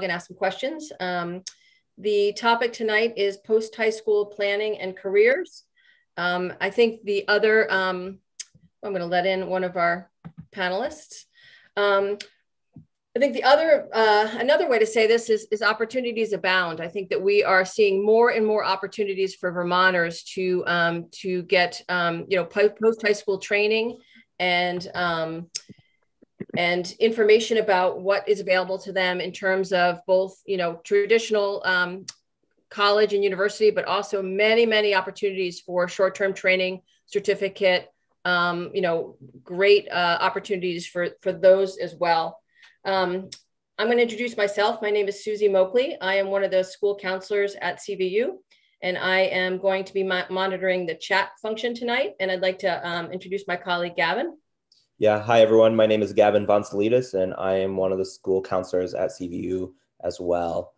and ask some questions. Um, the topic tonight is post high school planning and careers. Um, I think the other, um, I'm going to let in one of our panelists. Um, I think the other, uh, another way to say this is, is opportunities abound. I think that we are seeing more and more opportunities for Vermonters to um, to get, um, you know, post high school training and and information about what is available to them in terms of both, you know, traditional um, college and university, but also many, many opportunities for short-term training, certificate, um, you know, great uh, opportunities for, for those as well. Um, I'm going to introduce myself. My name is Susie Moakley. I am one of the school counselors at CVU, and I am going to be mo monitoring the chat function tonight. And I'd like to um, introduce my colleague, Gavin. Yeah, hi everyone. My name is Gavin Vonsalitis, and I am one of the school counselors at CVU as well.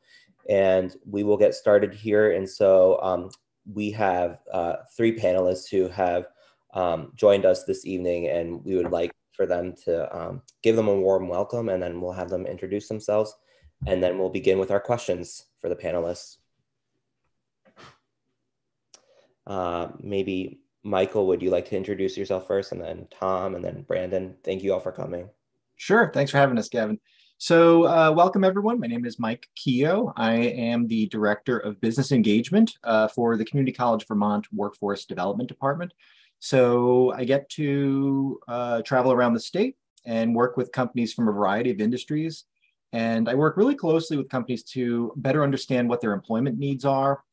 And we will get started here. And so um, we have uh, three panelists who have um, joined us this evening, and we would like for them to um, give them a warm welcome, and then we'll have them introduce themselves, and then we'll begin with our questions for the panelists. Uh, maybe Michael, would you like to introduce yourself first, and then Tom, and then Brandon? Thank you all for coming. Sure. Thanks for having us, Gavin. So, uh, welcome everyone. My name is Mike Keogh. I am the Director of Business Engagement uh, for the Community College Vermont Workforce Development Department. So, I get to uh, travel around the state and work with companies from a variety of industries. And I work really closely with companies to better understand what their employment needs are,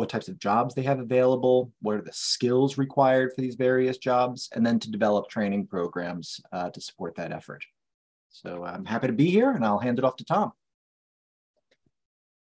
what types of jobs they have available, what are the skills required for these various jobs, and then to develop training programs uh, to support that effort. So I'm happy to be here and I'll hand it off to Tom.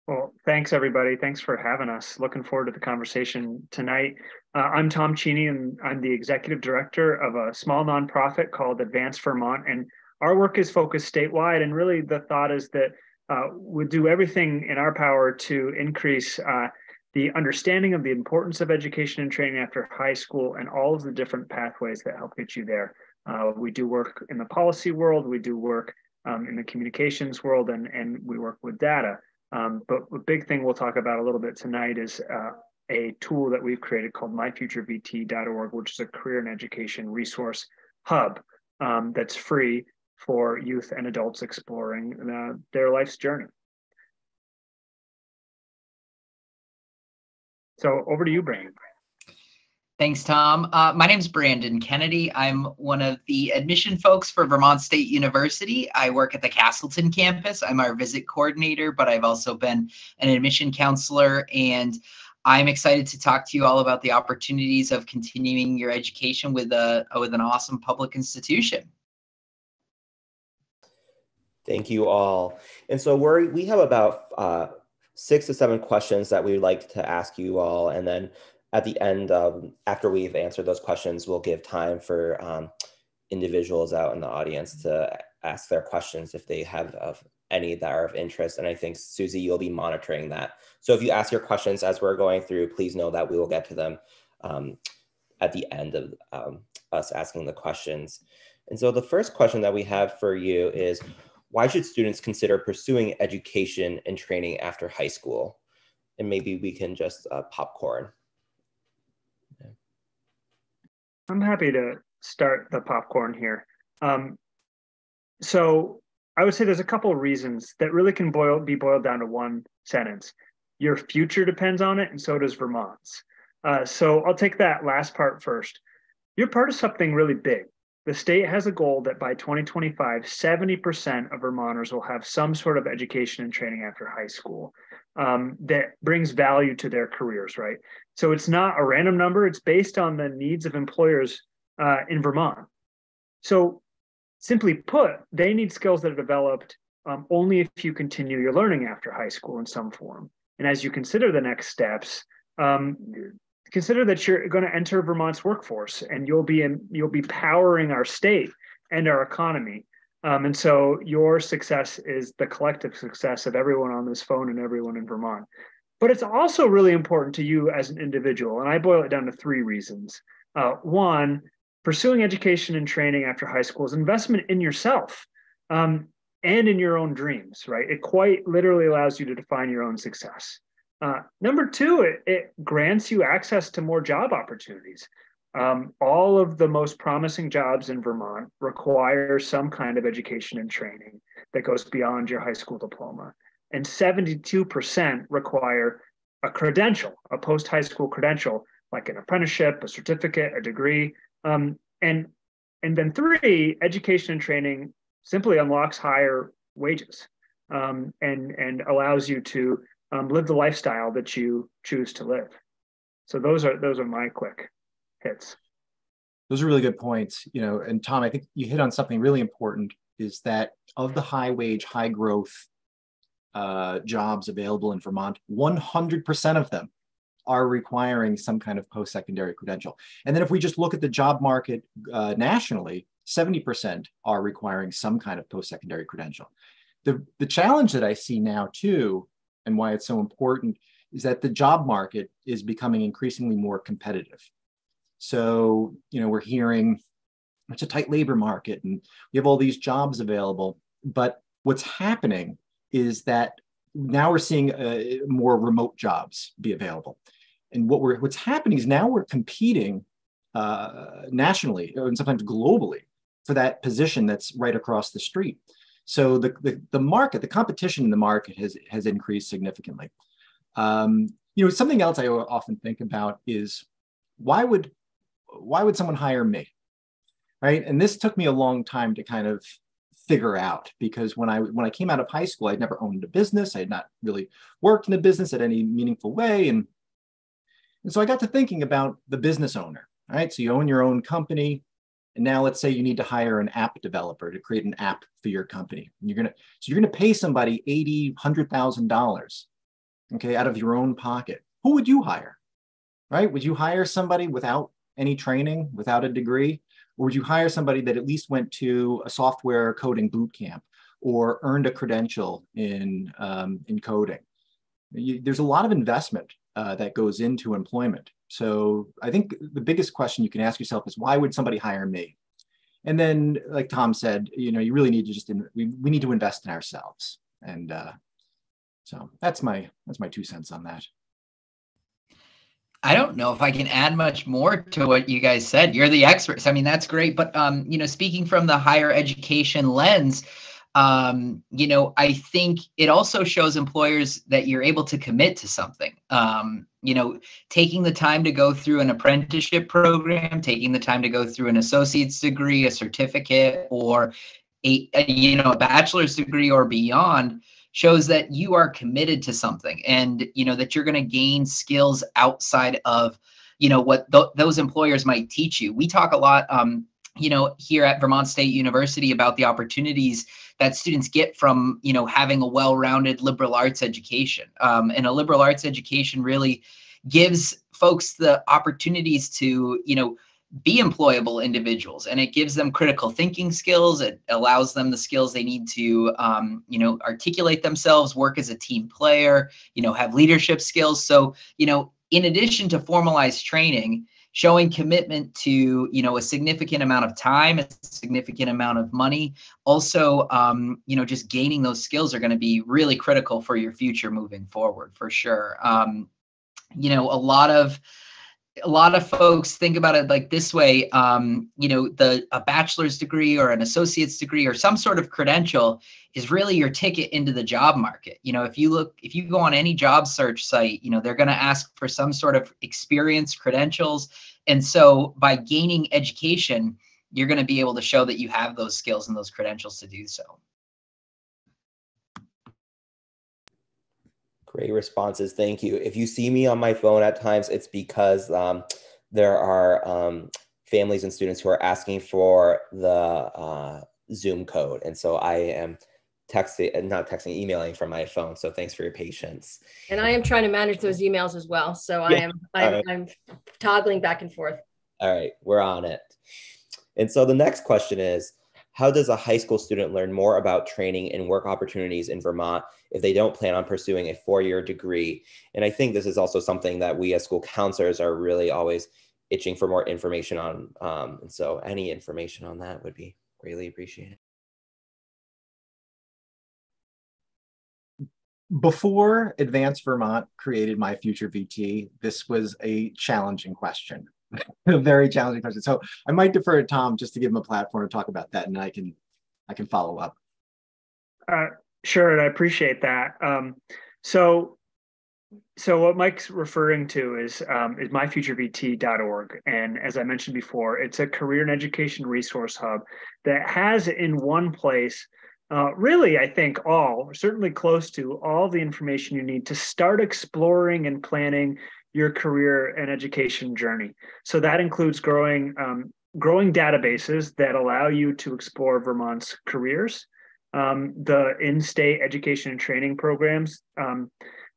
Well, thanks everybody. Thanks for having us. Looking forward to the conversation tonight. Uh, I'm Tom Cheney and I'm the executive director of a small nonprofit called Advance Vermont. And our work is focused statewide. And really the thought is that uh, we do everything in our power to increase uh, the understanding of the importance of education and training after high school and all of the different pathways that help get you there. Uh, we do work in the policy world, we do work um, in the communications world, and, and we work with data. Um, but a big thing we'll talk about a little bit tonight is uh, a tool that we've created called myfuturevt.org, which is a career and education resource hub um, that's free for youth and adults exploring uh, their life's journey. So over to you, Brandon. Thanks, Tom. Uh, my name is Brandon Kennedy. I'm one of the admission folks for Vermont State University. I work at the Castleton campus. I'm our visit coordinator, but I've also been an admission counselor. And I'm excited to talk to you all about the opportunities of continuing your education with a with an awesome public institution. Thank you all. And so we we have about uh, six to seven questions that we would like to ask you all. And then at the end, um, after we've answered those questions, we'll give time for um, individuals out in the audience to ask their questions if they have of any that are of interest. And I think, Susie, you'll be monitoring that. So if you ask your questions as we're going through, please know that we will get to them um, at the end of um, us asking the questions. And so the first question that we have for you is, why should students consider pursuing education and training after high school? And maybe we can just uh, popcorn. I'm happy to start the popcorn here. Um, so I would say there's a couple of reasons that really can boil be boiled down to one sentence. Your future depends on it, and so does Vermont's. Uh, so I'll take that last part first. You're part of something really big. The state has a goal that by 2025, 70% of Vermonters will have some sort of education and training after high school um, that brings value to their careers, right? So it's not a random number, it's based on the needs of employers uh, in Vermont. So, simply put, they need skills that are developed um, only if you continue your learning after high school in some form. And as you consider the next steps, um, consider that you're going to enter Vermont's workforce and you'll be in, you'll be powering our state and our economy. Um, and so your success is the collective success of everyone on this phone and everyone in Vermont. But it's also really important to you as an individual. And I boil it down to three reasons. Uh, one, pursuing education and training after high school is investment in yourself. Um, and in your own dreams, right? It quite literally allows you to define your own success. Uh, number two, it, it, grants you access to more job opportunities. Um, all of the most promising jobs in Vermont require some kind of education and training that goes beyond your high school diploma. And 72% require a credential, a post high school credential, like an apprenticeship, a certificate, a degree. Um, and, and then three, education and training simply unlocks higher wages um, and, and allows you to um, live the lifestyle that you choose to live. So those are those are my quick hits. Those are really good points. You know, and Tom, I think you hit on something really important. Is that of the high wage, high growth uh, jobs available in Vermont, 100% of them are requiring some kind of post-secondary credential. And then if we just look at the job market uh, nationally, 70% are requiring some kind of post-secondary credential. The, the challenge that I see now too and why it's so important is that the job market is becoming increasingly more competitive. So, you know, we're hearing it's a tight labor market and we have all these jobs available. But what's happening is that now we're seeing uh, more remote jobs be available. And what we're what's happening is now we're competing uh, nationally and sometimes globally for that position that's right across the street. So the, the, the market, the competition in the market has, has increased significantly. Um, you know, something else I often think about is why would, why would someone hire me? Right. And this took me a long time to kind of figure out because when I when I came out of high school, I'd never owned a business. I had not really worked in a business in any meaningful way. And, and so I got to thinking about the business owner. Right. So you own your own company. And now let's say you need to hire an app developer to create an app for your company. You're gonna so you're gonna pay somebody eighty, hundred thousand dollars, okay, out of your own pocket. Who would you hire? Right? Would you hire somebody without any training, without a degree? Or would you hire somebody that at least went to a software coding boot camp or earned a credential in, um, in coding? You, there's a lot of investment uh, that goes into employment. So I think the biggest question you can ask yourself is why would somebody hire me? And then, like Tom said, you know, you really need to just in, we, we need to invest in ourselves. And uh, so that's my that's my two cents on that. I don't know if I can add much more to what you guys said. You're the experts. I mean, that's great. But um, you know, speaking from the higher education lens, um, you know, I think it also shows employers that you're able to commit to something. Um, you know, taking the time to go through an apprenticeship program, taking the time to go through an associate's degree, a certificate, or a, a you know a bachelor's degree or beyond shows that you are committed to something and you know that you're going to gain skills outside of you know what th- those employers might teach you we talk a lot um, you know here at vermont state university about the opportunities that students get from you know having a well-rounded liberal arts education. Um, and a liberal arts education really gives folks the opportunities to you know be employable individuals. And it gives them critical thinking skills. It allows them the skills they need to um, you know articulate themselves work as a team player you know have leadership skills. So you know in addition to formalized training showing commitment to you know a significant amount of time a significant amount of money. Also um, you know just gaining those skills are going to be really critical for your future moving forward for sure. Um, you know a lot of a lot of folks think about it like this way um, you know the a bachelor's degree or an associate's degree or some sort of credential is really your ticket into the job market. You know if you look if you go on any job search site you know they're going to ask for some sort of experience credentials. And so by gaining education you're going to be able to show that you have those skills and those credentials to do so Great responses. Thank you. If you see me on my phone at times, it's because um, there are um, families and students who are asking for the uh, Zoom code. And so I am texting, not texting, emailing from my phone. So thanks for your patience. And I am trying to manage those emails as well. So I am, I'm, right. I'm toggling back and forth. All right, we're on it. And so the next question is, how does a high school student learn more about training and work opportunities in Vermont if they don't plan on pursuing a four-year degree? And I think this is also something that we as school counselors are really always itching for more information on. Um, and so any information on that would be greatly appreciated. before Advance Vermont created My Future VT, this was a challenging question, a very challenging question. So I might defer to Tom just to give him a platform to talk about that, and I can I can follow up. Uh, sure, and I appreciate that. Um, so so what Mike's referring to is um, is myfuturevt.org, and as I mentioned before, it's a career and education resource hub that has in one place uh, really, I think all, certainly close to all the information you need to start exploring and planning your career and education journey. So that includes growing um, growing databases that allow you to explore Vermont's careers, um, the in-state education and training programs um,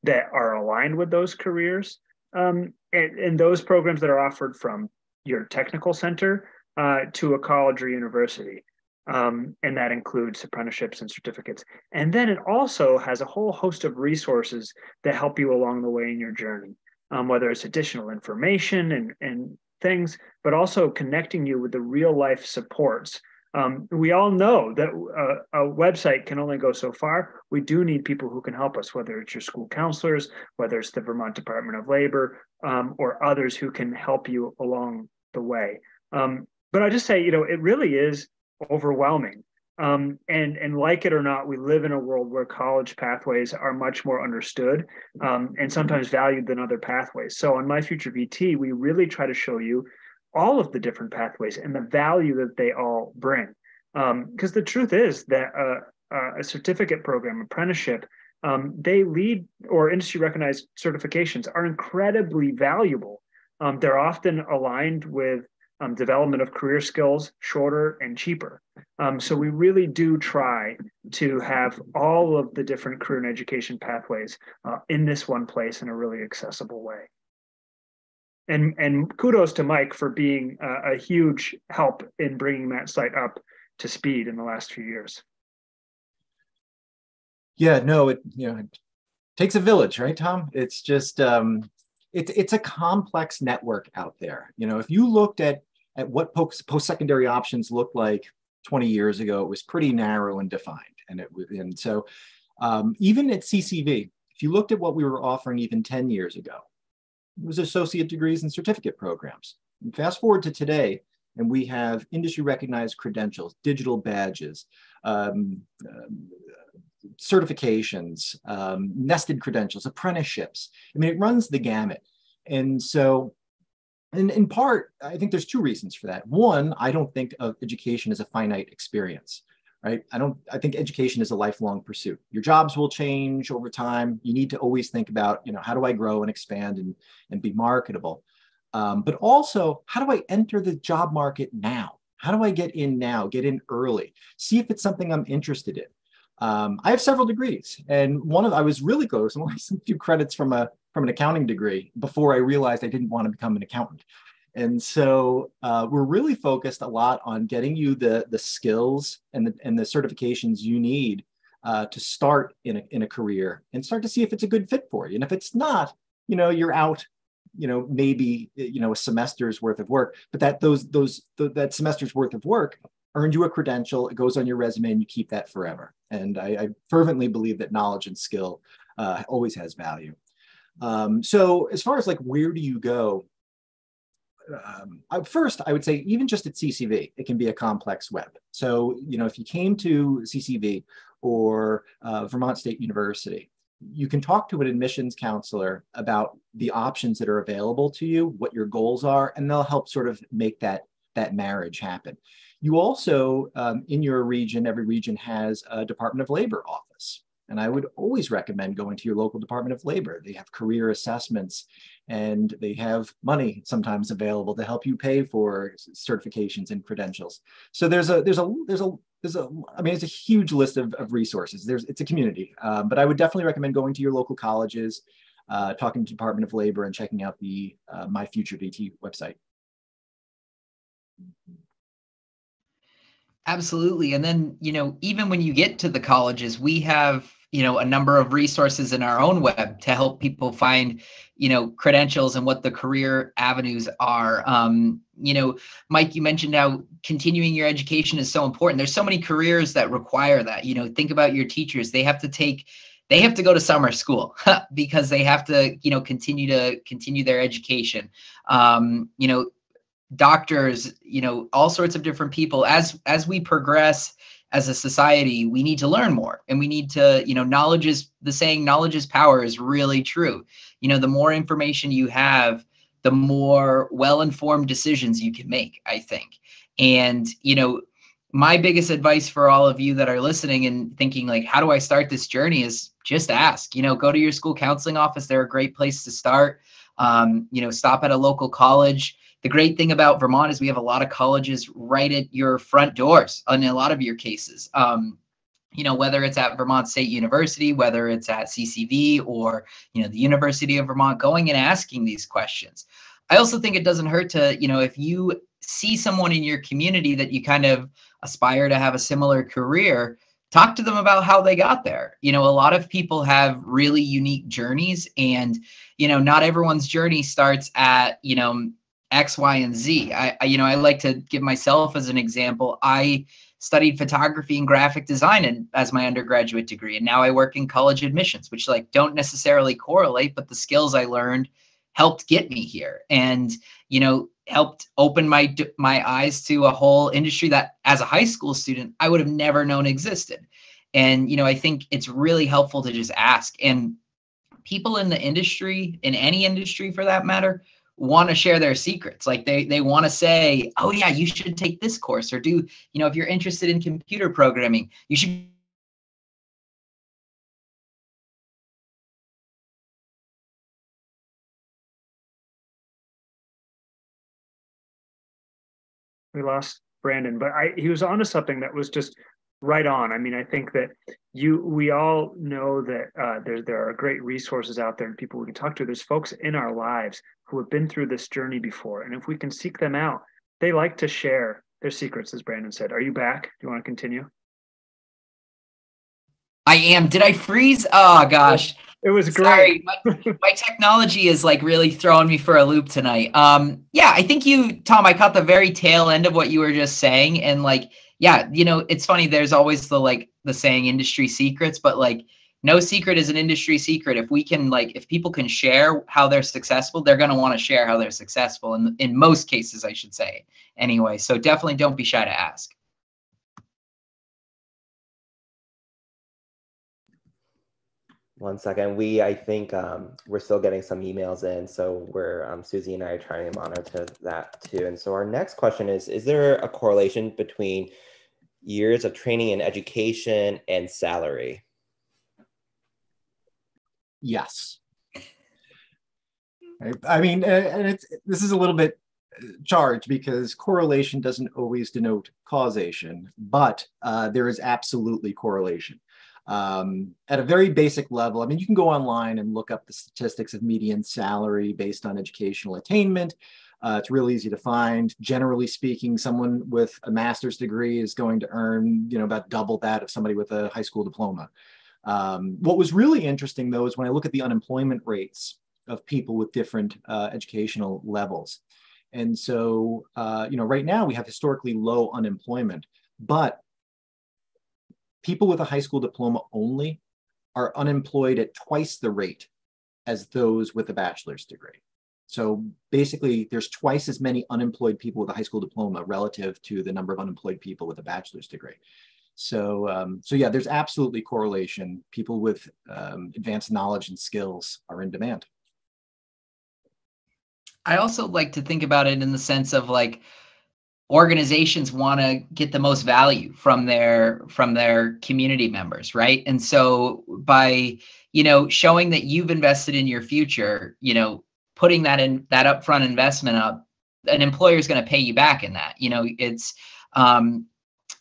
that are aligned with those careers, um, and, and, those programs that are offered from your technical center uh, to a college or university. Um, and that includes apprenticeships and certificates. And then it also has a whole host of resources that help you along the way in your journey, um, whether it's additional information and, and things, but also connecting you with the real life supports. Um, we all know that a, a, website can only go so far. We do need people who can help us, whether it's your school counselors, whether it's the Vermont Department of Labor, um, or others who can help you along the way. Um, but I just say, you know, it really is overwhelming. Um, and and like it or not, we live in a world where college pathways are much more understood um, and sometimes valued than other pathways. So on My Future VT, we really try to show you all of the different pathways and the value that they all bring. Because um, the truth is that uh, a certificate program, apprenticeship, um, they lead or industry recognized certifications are incredibly valuable. Um, they're often aligned with um, development of career skills shorter and cheaper. Um, so we really do try to have all of the different career and education pathways uh, in this one place in a really accessible way. And, and kudos to Mike for being a huge help in bringing that site up to speed in the last few years. Yeah, no, it you know it takes a village, right, Tom? It's just um, it's it's a complex network out there. You know, if you looked at at what post secondary options looked like 20 years ago, it was pretty narrow and defined. And it was and so um, even at CCV, if you looked at what we were offering even 10 years ago, it was associate degrees and certificate programs. And fast forward to today, and we have industry recognized credentials, digital badges, um, um, certifications, um, nested credentials, apprenticeships. I mean, it runs the gamut. And so and in part, I think there's two reasons for that. One, I don't think of education as a finite experience, right? I don't, I think education is a lifelong pursuit. Your jobs will change over time. You need to always think about, you know, how do I grow and expand and, and be marketable? Um, but also, how do I enter the job market now? How do I get in now, get in early, see if it's something I'm interested in? Um, I have several degrees, and one of I was really close. I'm only some few credits from a from an accounting degree before I realized I didn't want to become an accountant. And so uh, we're really focused a lot on getting you the, the skills and the, and the certifications you need uh, to start in a, in a career and start to see if it's a good fit for you. And if it's not, you know, you're out, you know, maybe, you know, a semester's worth of work, but that those, those, th- that semester's worth of work earned you a credential, it goes on your resume and you keep that forever. And I, I fervently believe that knowledge and skill uh, always has value. Um, so as far as like where do you go? Um, first, I would say even just at CCV, it can be a complex web. So you know if you came to CCV or uh, Vermont State University, you can talk to an admissions counselor about the options that are available to you, what your goals are, and they'll help sort of make that that marriage happen. You also, um, in your region, every region has a Department of Labor office. And I would always recommend going to your local Department of Labor. They have career assessments and they have money sometimes available to help you pay for certifications and credentials. So there's a there's a there's a there's a I mean it's a huge list of, of resources. There's it's a community, um, but I would definitely recommend going to your local colleges, uh, talking to Department of Labor, and checking out the uh, My Future VT website. Absolutely. And then, you know, even when you get to the colleges, we have you know a number of resources in our own web to help people find you know credentials and what the career avenues are. Um, you know mike you mentioned how continuing your education is so important. There's so many careers that require that. You know think about your teachers. They have to take they have to go to summer school because they have to you know continue to continue their education. Um, you know doctors you know all sorts of different people. As as we progress as a society we need to learn more. And we need to you know knowledge is the saying knowledge is power is really true. You know the more information you have the more well informed decisions you can make i think. And you know my biggest advice for all of you that are listening and thinking like how do i start this journey is just ask. You know go to your school counseling office. They're a great place to start. Um, you know stop at a local college the great thing about vermont is we have a lot of colleges right at your front doors in a lot of your cases. Um, you know whether it's at vermont state university whether it's at ccv or you know the university of vermont going and asking these questions. I also think it doesn't hurt to you know if you see someone in your community that you kind of aspire to have a similar career talk to them about how they got there. You know a lot of people have really unique journeys and you know not everyone's journey starts at you know x y and z. I, I you know i like to give myself as an example. I studied photography and graphic design and as my undergraduate degree and now i work in college admissions which like don't necessarily correlate but the skills i learned helped get me here and you know helped open my my eyes to a whole industry that as a high school student I would have never known existed. And you know, I think it's really helpful to just ask. And people in the industry in any industry for that matter want to share their secrets. Like they they want to say oh yeah you should take this course or do you know if you're interested in computer programming you should we lost Brandon, but I he was onto something that was just right on. I mean, I think that you we all know that uh, there there are great resources out there and people we can talk to. There's folks in our lives who have been through this journey before, and if we can seek them out, they like to share their secrets, as Brandon said. Are you back? Do you want to continue? I am. Did I freeze? Oh gosh. It was great. Sorry, my, my, technology is like really throwing me for a loop tonight. Um, yeah, I think you, Tom, I caught the very tail end of what you were just saying, and like, yeah, you know, it's funny. There's always the like the saying industry secrets, but like, no secret is an industry secret. If we can like, if people can share how they're successful, they're gonna want to share how they're successful. And in, in most cases, I should say. Anyway, so definitely don't be shy to ask. One second. We, I think um, we're still getting some emails in. So we're, um, Susie and I are trying to monitor that too. And so our next question is, is there a correlation between years of training and education and salary? Yes. I mean, and it's, this is a little bit charged because correlation doesn't always denote causation, but uh, there is absolutely correlation um, at a very basic level. I mean, you can go online and look up the statistics of median salary based on educational attainment. Uh, it's real easy to find. Generally speaking, someone with a master's degree is going to earn, you know, about double that of somebody with a high school diploma. Um, what was really interesting, though, is when I look at the unemployment rates of people with different uh, educational levels. And so, uh, you know, right now we have historically low unemployment, but people with a high school diploma only are unemployed at twice the rate as those with a bachelor's degree. So basically, there's twice as many unemployed people with a high school diploma relative to the number of unemployed people with a bachelor's degree. So, um, so yeah, there's absolutely correlation. People with um, advanced knowledge and skills are in demand. I also like to think about it in the sense of like, organizations want to get the most value from their from their community members right and so by you know showing that you've invested in your future you know putting that in that upfront investment up an employer is going to pay you back in that you know it's um,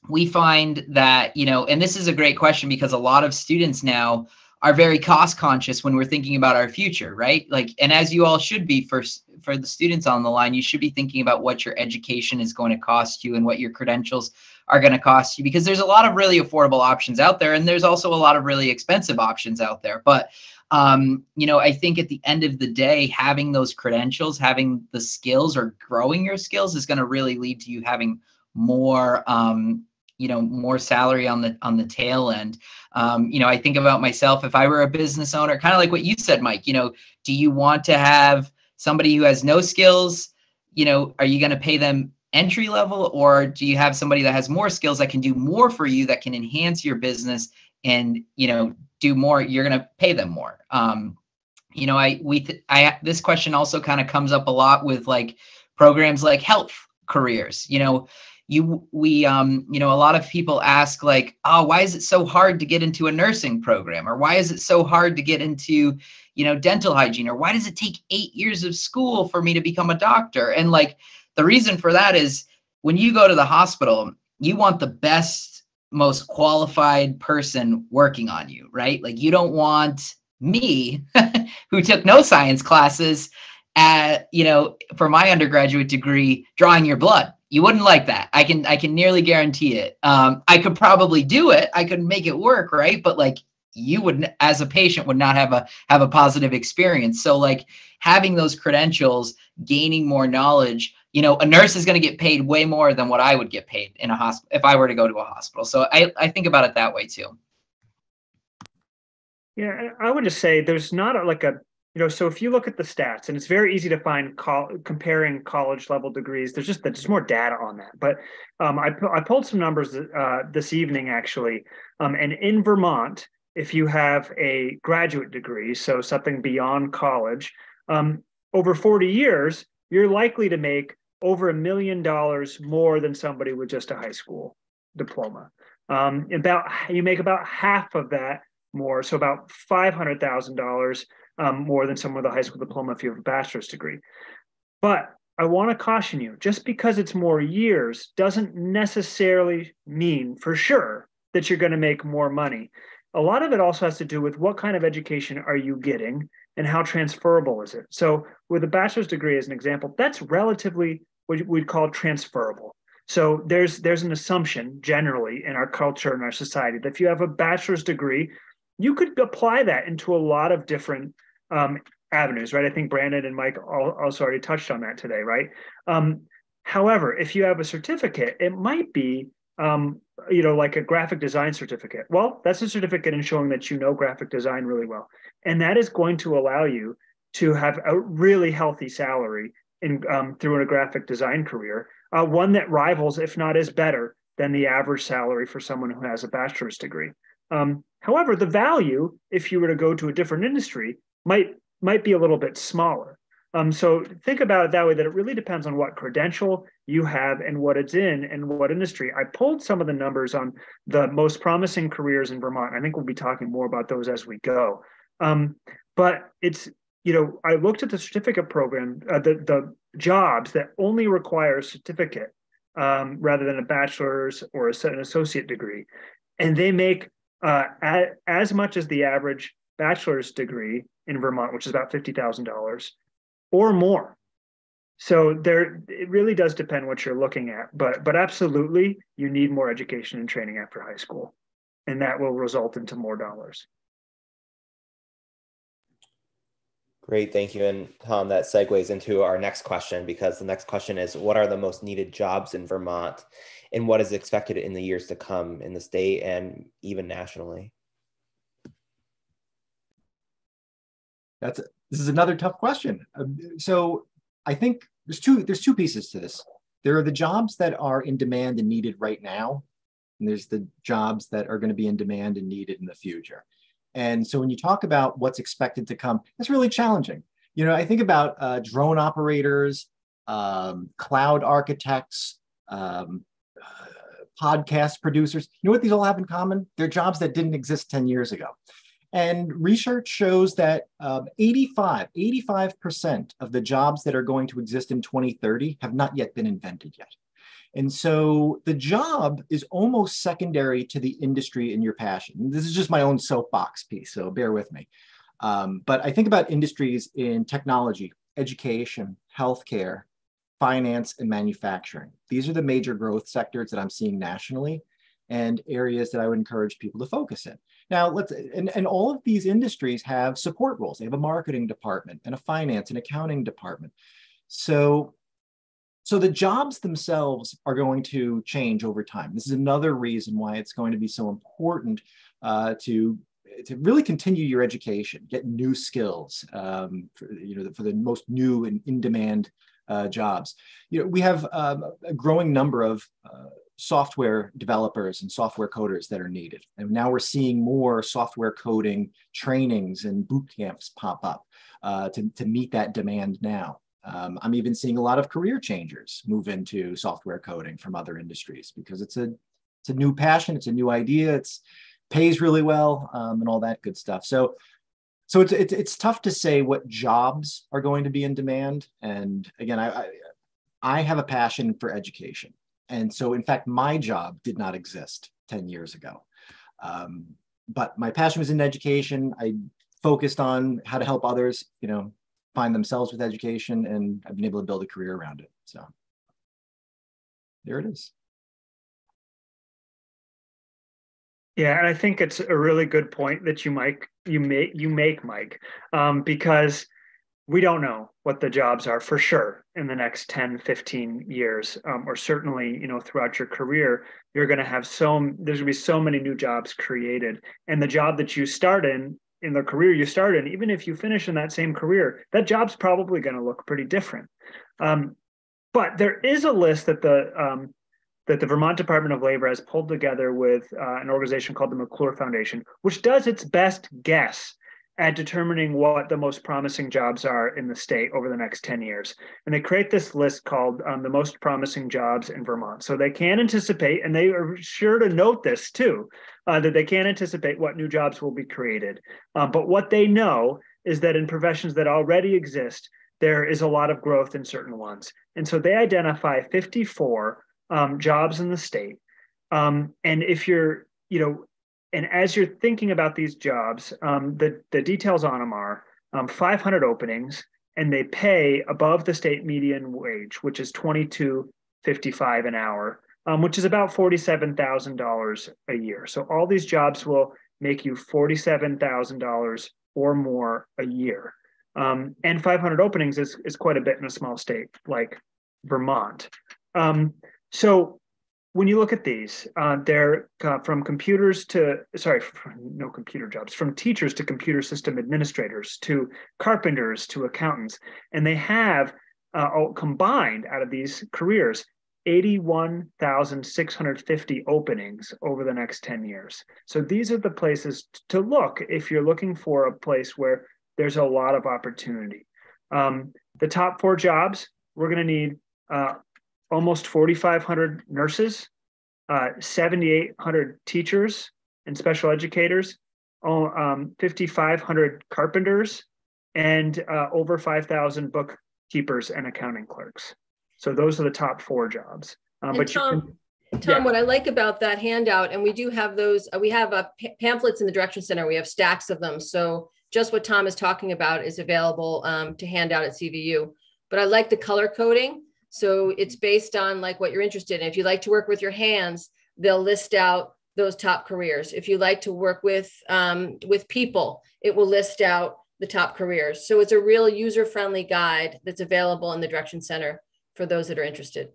we find that you know and this is a great question because a lot of students now are very cost conscious when we're thinking about our future right? Like and as you all should be for for the students on the line you should be thinking about what your education is going to cost you and what your credentials are going to cost you because there's a lot of really affordable options out there and there's also a lot of really expensive options out there. But um, you know i think at the end of the day having those credentials having the skills or growing your skills is going to really lead to you having more um, you know more salary on the on the tail end. Um, you know i think about myself if i were a business owner kind of like what you said mike you know do you want to have somebody who has no skills? You know are you going to pay them entry level or do you have somebody that has more skills that can do more for you that can enhance your business and you know do more you're going to pay them more. Um, you know i we th- i this question also kind of comes up a lot with like programs like health careers. You know you we um you know a lot of people ask like oh why is it so hard to get into a nursing program? Or why is it so hard to get into you know dental hygiene? Or why does it take 8 years of school for me to become a doctor? And like the reason for that is when you go to the hospital you want the best most qualified person working on you right? Like you don't want me who took no science classes at you know for my undergraduate degree drawing your blood. You wouldn't like that. I can i can nearly guarantee it. Um, i could probably do it. I could make it work right? But like you would as a patient would not have a have a positive experience. So like having those credentials gaining more knowledge you know a nurse is going to get paid way more than what i would get paid in a hospital if i were to go to a hospital. So i i think about it that way too. Yeah i would just say there's not a, like a you know so if you look at the stats and it's very easy to find col- comparing college level degrees there's just there's more data on that. But um, I, I pulled some numbers uh, this evening actually. Um, and in vermont if you have a graduate degree so something beyond college um, over 40 years you're likely to make over a million dollars more than somebody with just a high school diploma um, about you make about half of that more so about $500000 um, more than someone with a high school diploma if you have a bachelor's degree. But I want to caution you just because it's more years doesn't necessarily mean for sure that you're going to make more money. A lot of it also has to do with what kind of education are you getting and how transferable is it. So, with a bachelor's degree, as an example, that's relatively what we'd call transferable. So there's there's an assumption generally in our culture and our society that if you have a bachelor's degree, you could apply that into a lot of different um, avenues, right? I think Brandon and Mike also already touched on that today, right? Um, however, if you have a certificate, it might be, um, you know, like a graphic design certificate. Well, that's a certificate in showing that you know graphic design really well, and that is going to allow you to have a really healthy salary in um, through a graphic design career, uh, one that rivals, if not is better than the average salary for someone who has a bachelor's degree. Um, however, the value, if you were to go to a different industry, might might be a little bit smaller. Um, so think about it that way that it really depends on what credential you have and what it's in and what industry. I pulled some of the numbers on the most promising careers in Vermont. I think we'll be talking more about those as we go. Um, but it's, you know, I looked at the certificate program, uh, the, the jobs that only require a certificate um, rather than a bachelor's or a, an associate degree. And they make uh, as much as the average bachelor's degree in Vermont, which is about $50,000 or more. So there, it really does depend what you're looking at, but but absolutely, you need more education and training after high school, and that will result into more dollars. Great, thank you. And Tom, that segues into our next question because the next question is what are the most needed jobs in Vermont and what is expected in the years to come in the state and even nationally? That's this is another tough question. Um, so I think there's two there's two pieces to this. There are the jobs that are in demand and needed right now, and there's the jobs that are going to be in demand and needed in the future. And so when you talk about what's expected to come, it's really challenging. You know, I think about uh, drone operators, um, cloud architects, um, uh, podcast producers. You know what these all have in common? They're jobs that didn't exist 10 years ago. And research shows that um, 85, 85% of the jobs that are going to exist in 2030 have not yet been invented yet. And so the job is almost secondary to the industry and your passion. This is just my own soapbox piece, so bear with me. Um, but I think about industries in technology, education, healthcare, finance, and manufacturing. These are the major growth sectors that I'm seeing nationally and areas that I would encourage people to focus in. Now, let's and, and all of these industries have support roles. They have a marketing department and a finance and accounting department. So so the jobs themselves are going to change over time. This is another reason why it's going to be so important uh, to to really continue your education, get new skills, um, for, you know, for the most new and in-demand uh, jobs. You know, we have um, a growing number of uh, software developers and software coders that are needed. And now we're seeing more software coding trainings and boot camps pop up uh, to, to meet that demand now. Um, I'm even seeing a lot of career changers move into software coding from other industries because it's a it's a new passion, it's a new idea, it's pays really well, um, and all that good stuff. So so it's, it's it's tough to say what jobs are going to be in demand. And again, I, I I have a passion for education, and so in fact, my job did not exist ten years ago. Um, but my passion was in education. I focused on how to help others, you know, find themselves with education, and I've been able to build a career around it. So there it is. Yeah, and I think it's a really good point that you Mike you make you make Mike, um, because we don't know what the jobs are for sure in the next 10 15 years um, or certainly you know throughout your career you're going to have so there's going to be so many new jobs created and the job that you start in in the career you start in, even if you finish in that same career, that job's probably going to look pretty different. Um, but there is a list that the um, that the Vermont Department of Labor has pulled together with uh, an organization called the McClure Foundation, which does its best guess at determining what the most promising jobs are in the state over the next 10 years. And they create this list called um, the most promising jobs in Vermont. So they can anticipate, and they are sure to note this too, uh, that they can't anticipate what new jobs will be created. Uh, but what they know is that in professions that already exist, there is a lot of growth in certain ones. And so they identify 54 um, jobs in the state. Um, and if you're, you know, and as you're thinking about these jobs, um, the, the details on them are um, 500 openings, and they pay above the state median wage, which is 22.55 an hour, um, which is about $47,000 a year. So all these jobs will make you $47,000 or more a year. Um, and 500 openings is, is quite a bit in a small state like Vermont. Um, so when you look at these, uh, they're uh, from computers to, sorry, no computer jobs, from teachers to computer system administrators to carpenters to accountants. And they have uh, combined out of these careers 81,650 openings over the next 10 years. So these are the places to look if you're looking for a place where there's a lot of opportunity. Um, the top four jobs, we're going to need uh, almost 4,500 nurses, uh, 7,800 teachers and special educators, um, 5,500 carpenters, and uh, over 5,000 bookkeepers and accounting clerks. So those are the top four jobs. Uh, but Tom, can, Tom, yeah. what I like about that handout, and we do have those, uh, we have uh, pamphlets in the Direction Center. We have stacks of them. So just what Tom is talking about is available um, to hand out at CVU. But I like the color coding so it's based on like what you're interested in. If you like to work with your hands, they'll list out those top careers. If you like to work with um, with people, it will list out the top careers. So it's a real user friendly guide that's available in the Direction Center for those that are interested.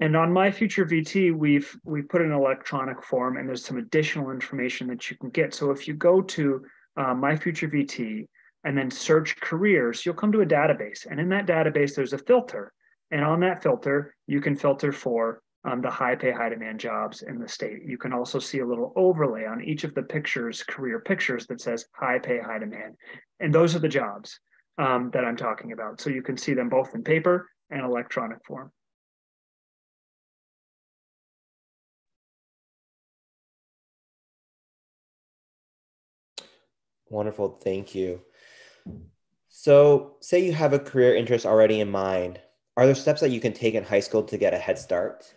And on My Future VT, we've we put an electronic form, and there's some additional information that you can get. So if you go to uh, My Future VT and then search careers, you'll come to a database, and in that database, there's a filter and on that filter, you can filter for um, the high pay, high demand jobs in the state. You can also see a little overlay on each of the pictures, career pictures that says high pay, high demand. And those are the jobs um, that I'm talking about. So you can see them both in paper and electronic form. Wonderful, thank you. So say you have a career interest already in mind are there steps that you can take in high school to get a head start?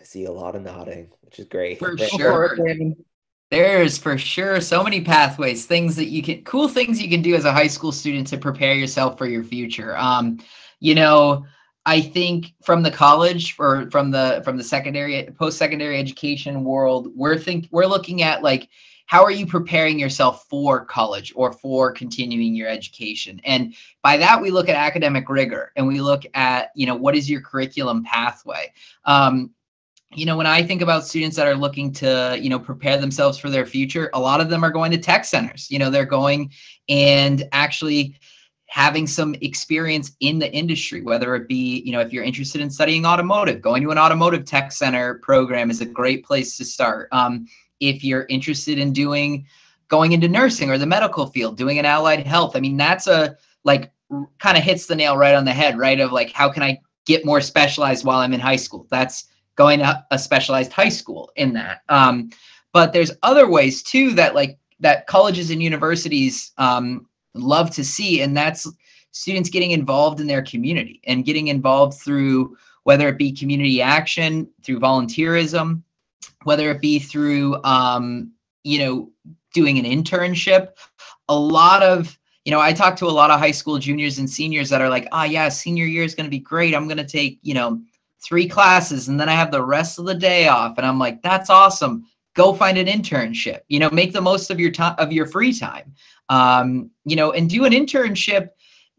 I see a lot of nodding, which is great. For sure. There's for sure so many pathways, things that you can, cool things you can do as a high school student to prepare yourself for your future. Um, you know, I think from the college or from the from the secondary post secondary education world, we're think we're looking at like how are you preparing yourself for college or for continuing your education? And by that we look at academic rigor and we look at you know what is your curriculum pathway? Um, you know when i think about students that are looking to you know prepare themselves for their future a lot of them are going to tech centers. You know they're going and actually having some experience in the industry whether it be you know if you're interested in studying automotive going to an automotive tech center program is a great place to start um, if you're interested in doing going into nursing or the medical field doing an allied health i mean that's a like kind of hits the nail right on the head right of like how can i get more specialized while i'm in high school that's going to a specialized high school in that. Um, but there's other ways too that like that colleges and universities um, love to see, and that's students getting involved in their community and getting involved through whether it be community action, through volunteerism, whether it be through um, you know doing an internship. A lot of you know, I talk to a lot of high school juniors and seniors that are like, ah, oh, yeah, senior year is going to be great. I'm going to take, you know, three classes and then I have the rest of the day off. And I'm like, that's awesome. Go find an internship. You know, make the most of your time of your free time. Um, you know, and do an internship.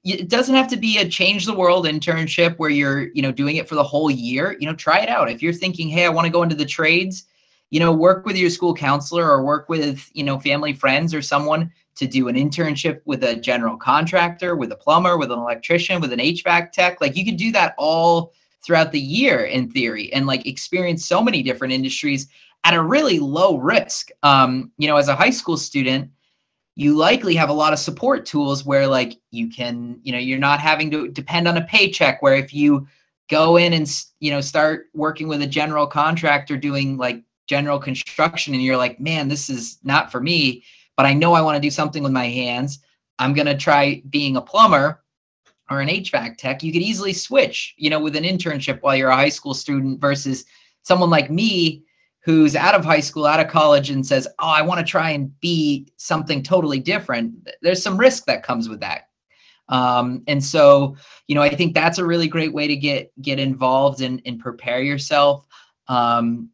It doesn't have to be a change the world internship where you're, you know, doing it for the whole year. You know, try it out. If you're thinking, hey, I want to go into the trades, you know, work with your school counselor or work with, you know, family friends or someone to do an internship with a general contractor, with a plumber, with an electrician, with an HVAC tech. Like you could do that all throughout the year in theory and like experience so many different industries at a really low risk. Um, you know, as a high school student, you likely have a lot of support tools where like you can, you know, you're not having to depend on a paycheck where if you go in and you know start working with a general contractor doing like general construction and you're like, man, this is not for me, but I know I want to do something with my hands. I'm going to try being a plumber or an HVAC tech, you could easily switch, you know, with an internship while you're a high school student versus someone like me who's out of high school, out of college and says, "Oh, I want to try and be something totally different." There's some risk that comes with that. Um, and so, you know, I think that's a really great way to get get involved and and prepare yourself. Um,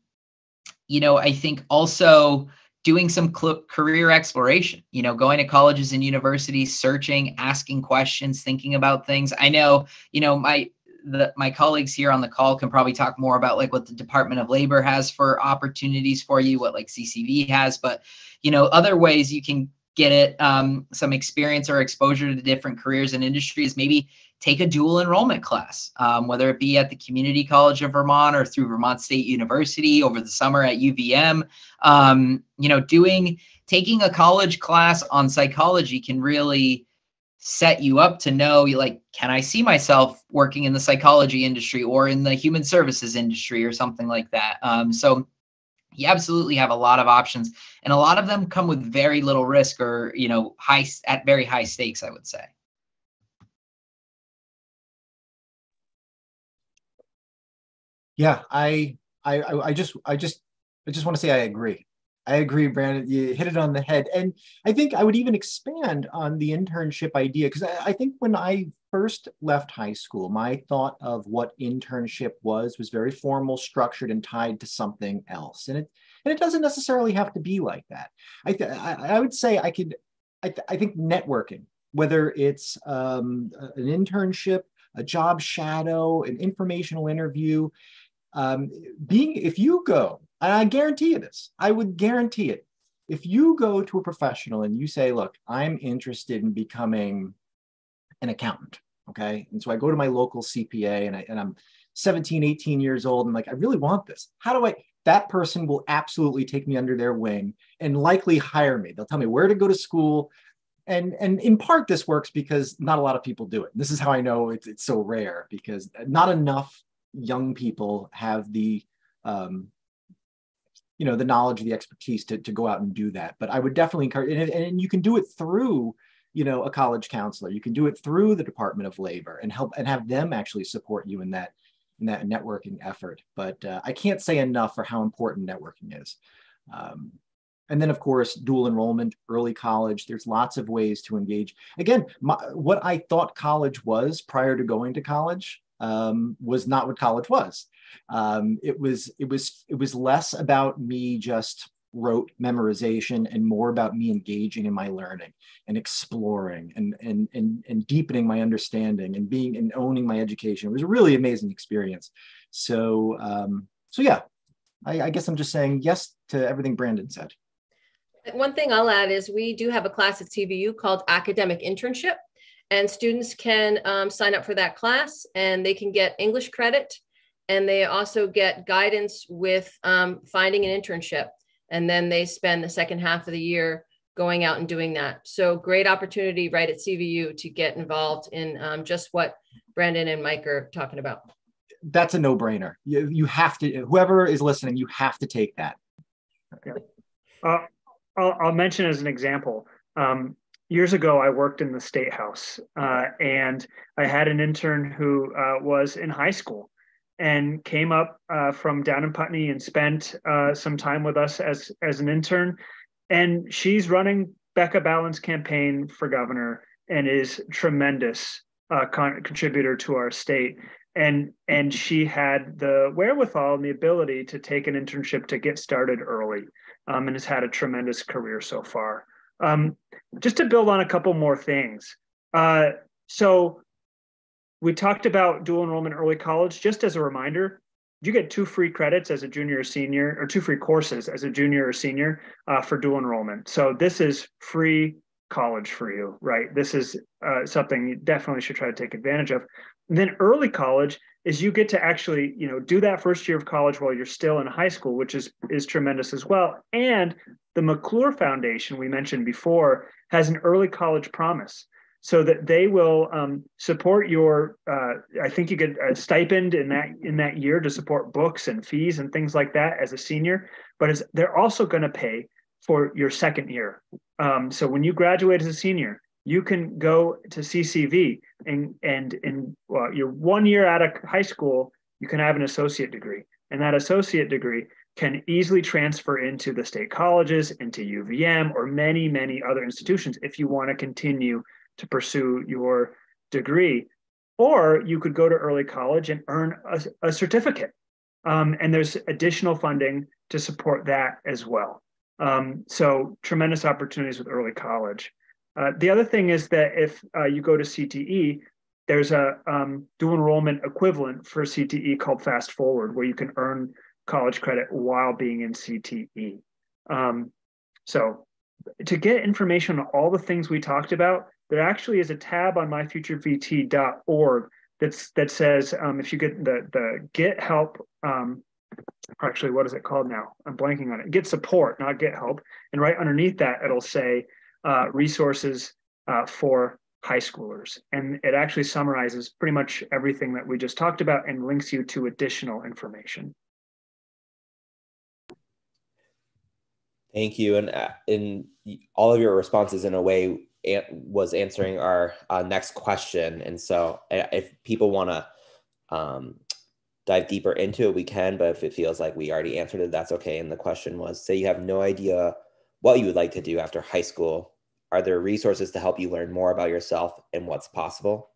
you know, I think also doing some cl- career exploration, you know, going to colleges and universities, searching, asking questions, thinking about things. I know, you know, my the, my colleagues here on the call can probably talk more about like what the Department of Labor has for opportunities for you, what like CCV has, but you know, other ways you can get it um, some experience or exposure to different careers and industries. Maybe take a dual enrollment class, um, whether it be at the Community College of Vermont or through Vermont State University over the summer at UVM. Um, you know, doing taking a college class on psychology can really set you up to know like can i see myself working in the psychology industry or in the human services industry or something like that um, so you absolutely have a lot of options and a lot of them come with very little risk or you know high at very high stakes i would say Yeah, I, I, I just, I just, I just want to say I agree. I agree, Brandon. You hit it on the head, and I think I would even expand on the internship idea because I, I think when I first left high school, my thought of what internship was was very formal, structured, and tied to something else, and it and it doesn't necessarily have to be like that. I th- I, I would say I could, I, th- I think networking, whether it's um, an internship, a job shadow, an informational interview, um, being if you go, and I guarantee you this, I would guarantee it. If you go to a professional and you say, "Look, I'm interested in becoming an accountant," okay, and so I go to my local CPA and I and I'm 17, 18 years old, and like, I really want this. How do I? That person will absolutely take me under their wing and likely hire me. They'll tell me where to go to school, and and in part this works because not a lot of people do it this is how i know it's, it's so rare because not enough young people have the um, you know the knowledge the expertise to, to go out and do that. But i would definitely encourage and, and you can do it through you know a college counselor. You can do it through the department of labor and help and have them actually support you in that in that networking effort. But uh, i can't say enough for how important networking is. Um, and then of course dual enrollment early college. There's lots of ways to engage. Again my, what i thought college was prior to going to college um, was not what college was. Um, it was it was it was less about me just rote memorization and more about me engaging in my learning and exploring and, and, and, and deepening my understanding and being and owning my education. It was a really amazing experience. So, um, so yeah, I, I guess I'm just saying yes to everything Brandon said. One thing I'll add is we do have a class at CVU called Academic Internship, and students can um, sign up for that class and they can get English credit and they also get guidance with um, finding an internship. And then they spend the second half of the year going out and doing that. So great opportunity right at CVU to get involved in um, just what Brandon and Mike are talking about. That's a no-brainer. You, you have to, whoever is listening, you have to take that. Yeah. Uh, I'll, I'll, mention as an example. Um, years ago, I worked in the state house, uh, and I had an intern who uh, was in high school and came up uh, from down in Putney and spent uh, some time with us as as an intern. And she's running Becca Balint's campaign for governor and is tremendous uh, con- contributor to our state. And and she had the wherewithal and the ability to take an internship to get started early, um, and has had a tremendous career so far. Um, just to build on a couple more things. Uh, so we talked about dual enrollment early college. Just as a reminder, you get two free credits as a junior or senior, or two free courses as a junior or senior uh, for dual enrollment. So this is free college for you, right? This is uh, something you definitely should try to take advantage of. And then early college is you get to actually, you know, do that first year of college while you're still in high school, which is is tremendous as well. And the McClure Foundation we mentioned before has an early college promise so that they will um, support your uh, i think you get a stipend in that in that year to support books and fees and things like that as a senior but they're also going to pay for your second year. Um, so when you graduate as a senior you can go to ccv and and in you're one year out of high school you can have an associate degree. And that associate degree can easily transfer into the state colleges into uvm or many many other institutions if you want to continue to pursue your degree. Or you could go to early college and earn a, a certificate. Um, and there's additional funding to support that as well. Um, so tremendous opportunities with early college. Uh, the other thing is that if uh, you go to CTE, there's a um, dual enrollment equivalent for CTE called Fast Forward, where you can earn college credit while being in CTE. Um, so to get information on all the things we talked about, there actually is a tab on myfuturevt.org that's that says um, if you get the the get help um, actually what is it called now? I'm blanking on it. Get support not get help. And right underneath that it'll say uh, resources uh, for high schoolers. And it actually summarizes pretty much everything that we just talked about and links you to additional information. Thank you. And uh, in all of your responses in a way was answering our uh, next question. And so if people want to um, dive deeper into it, we can. But if it feels like we already answered it, that's okay. And the question was say you have no idea what you would like to do after high school. Are there resources to help you learn more about yourself and what's possible?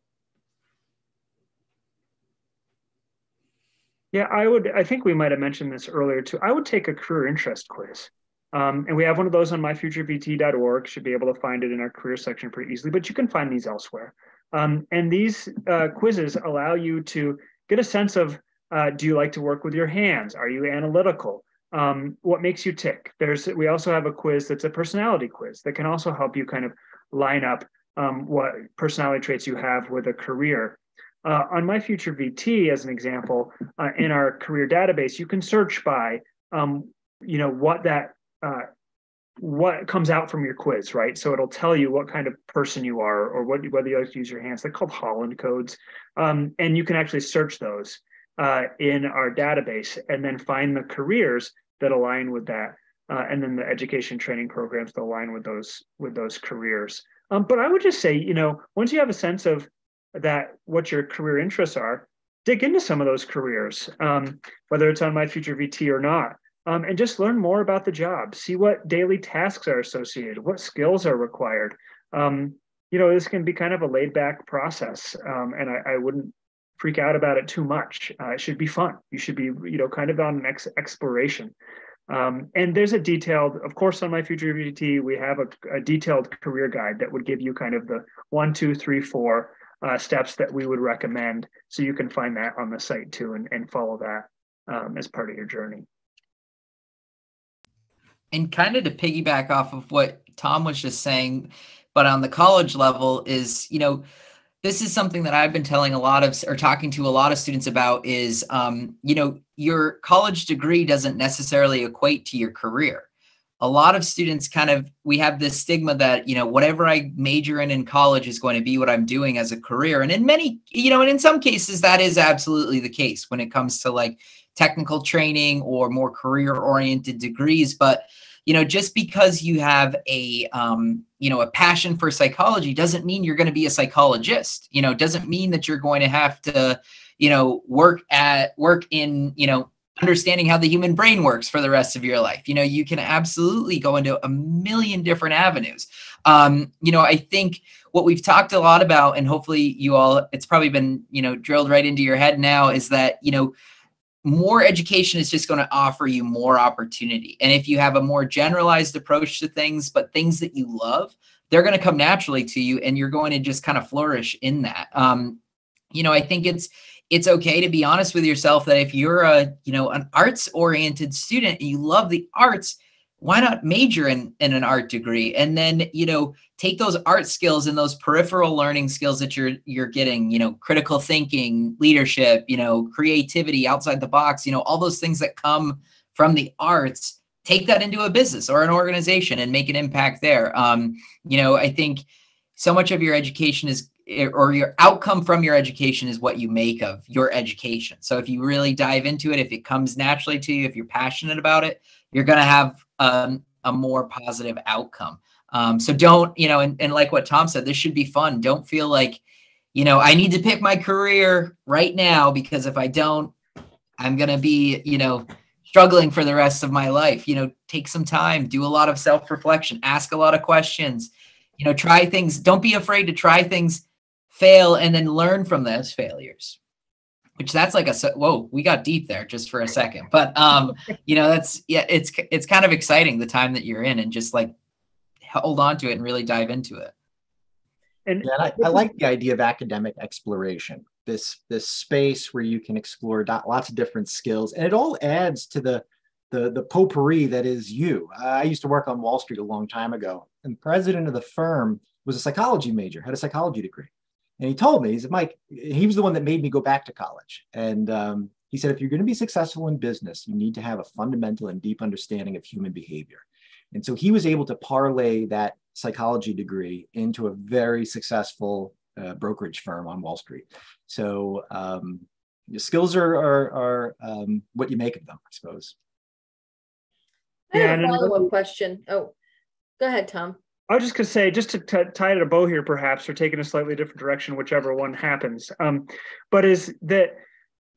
Yeah, I would. I think we might have mentioned this earlier too. I would take a career interest quiz. Um, and we have one of those on myfuturevt.org. Should be able to find it in our career section pretty easily, but you can find these elsewhere. Um, and these uh, quizzes allow you to get a sense of uh, do you like to work with your hands? Are you analytical? Um, what makes you tick? There's we also have a quiz that's a personality quiz that can also help you kind of line up um, what personality traits you have with a career. Uh, on My Future VT, as an example, uh, in our career database, you can search by um, you know what that uh, what comes out from your quiz, right? So it'll tell you what kind of person you are or what, whether you like to use your hands. They're called Holland codes. Um, and you can actually search those uh, in our database and then find the careers that align with that. Uh, and then the education training programs that align with those with those careers. Um, but I would just say, you know, once you have a sense of that, what your career interests are, dig into some of those careers, um, whether it's on My Future VT or not um, and just learn more about the job. See what daily tasks are associated, what skills are required. Um, you know, this can be kind of a laid back process, um, and I, I, wouldn't freak out about it too much. Uh, it should be fun. You should be, you know, kind of on an ex- exploration. Um, and there's a detailed, of course, on my future VT, we have a, a, detailed career guide that would give you kind of the one, two, three, four uh, steps that we would recommend. So you can find that on the site too and, and follow that um, as part of your journey. And kind of to piggyback off of what Tom was just saying, but on the college level, is, you know, this is something that I've been telling a lot of or talking to a lot of students about is um, you know your college degree doesn't necessarily equate to your career. A lot of students kind of we have this stigma that you know whatever I major in in college is going to be what I'm doing as a career, and in many you know and in some cases that is absolutely the case when it comes to like technical training or more career oriented degrees, but you know just because you have a um, you know a passion for psychology doesn't mean you're going to be a psychologist. You know doesn't mean that you're going to have to you know work at work in you know understanding how the human brain works for the rest of your life. You know you can absolutely go into a million different avenues. Um, you know i think what we've talked a lot about and hopefully you all it's probably been you know drilled right into your head now is that you know more education is just going to offer you more opportunity. And if you have a more generalized approach to things, but things that you love, they're going to come naturally to you and you're going to just kind of flourish in that. Um, you know, I think it's it's okay to be honest with yourself that if you're a, you know, an arts oriented student and you love the arts, why not major in, in an art degree? And then you know take those art skills and those peripheral learning skills that you're you're getting you know critical thinking leadership you know creativity outside the box you know all those things that come from the arts take that into a business or an organization and make an impact there. Um, you know i think so much of your education is or your outcome from your education is what you make of your education. So if you really dive into it if it comes naturally to you if you're passionate about it you're going to have um, a more positive outcome. Um, so don't, you know, and, and like what Tom said, this should be fun. Don't feel like, you know, I need to pick my career right now because if I don't, I'm going to be, you know, struggling for the rest of my life. You know, take some time, do a lot of self reflection, ask a lot of questions, you know, try things. Don't be afraid to try things, fail, and then learn from those failures which that's like a whoa we got deep there just for a second. But um you know that's yeah it's it's kind of exciting the time that you're in and just like hold on to it and really dive into it. And, yeah, and I, I, like the idea of academic exploration. This this space where you can explore lots of different skills. And it all adds to the the the potpourri that is you. I used to work on wall street a long time ago and the president of the firm was a psychology major had a psychology degree and he told me, he said, Mike, he was the one that made me go back to college. And um, he said, if you're going to be successful in business, you need to have a fundamental and deep understanding of human behavior. And so he was able to parlay that psychology degree into a very successful uh, brokerage firm on Wall Street. So um, your skills are, are, are um, what you make of them, I suppose. I have a follow-up question. Oh, go ahead, Tom. I was just going to say, just to t- tie it a bow here, perhaps, or take in a slightly different direction, whichever one happens. Um, but is that